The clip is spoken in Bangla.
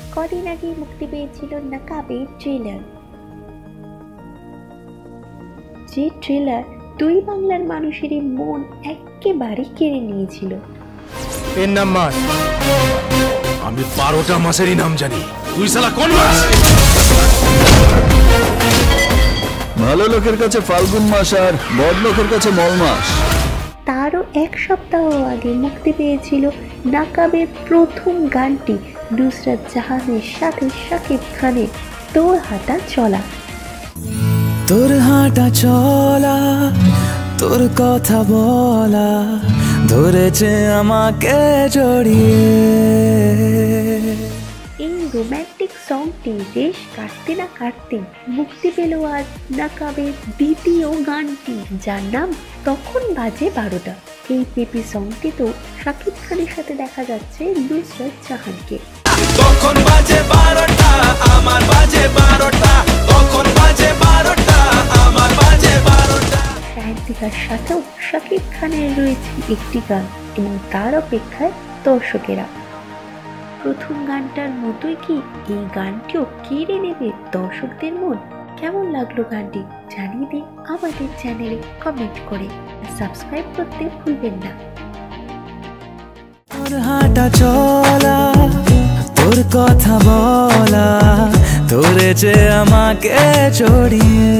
কদিন আগে মুক্তি পেয়েছিল নাকাবে ট্রেলার যে ট্রেলার দুই বাংলার মানুষেরই মন একেবারে কেড়ে নিয়েছিল। এর নাম মাস আমি বারোটা মাসেরই নাম জানি। তুই সালা কোন মাস? ভালো লোকের কাছে ফাল্গুন মাস আর বদ লোকের কাছে মল মাস। তারও এক সপ্তাহ আগে মুক্তি পেয়েছিল নাকাবের প্রথম গানটি নুসরাত জাহানের সাথে শাকিব খানের তোর হাঁটা চলা। তোর হাঁটা চলা তোর কথা বলা ধরেছে আমাকে জড়িয়ে। এই রোম্যান্টিক সংটি রেশ কাটতে না কাটতে মুক্তি পেল আজ নাকাবের দ্বিতীয় গানটি যার নাম তখন বাজে বারোটা। এই পেপি সংটি তো শাকিব খানের সাথে দেখা যাচ্ছে নুসরত জাহানকে। তখন বাজে বারোটা আমার বাজে বারোটা। তখন বাজে বারোটা আমার বাজে বারোটা। সাহিত্যিকার সাথেও শাকিব খানের রয়েছে একটি গান এবং তার অপেক্ষায় দর্শকেরা। প্রথম গানটার মতোই কি এই গানটিও কেড়ে নেবে দর্শকদের মন? কেমন লাগল গানটি জানিয়ে দিন আমাদের চ্যানেলে কমেন্ট করে। সাবস্ক্রাইব করতে ভুলবেন না। তোর হাঁটা চলা, তোর কথা বলা ধরেছে আমাকে জড়িয়ে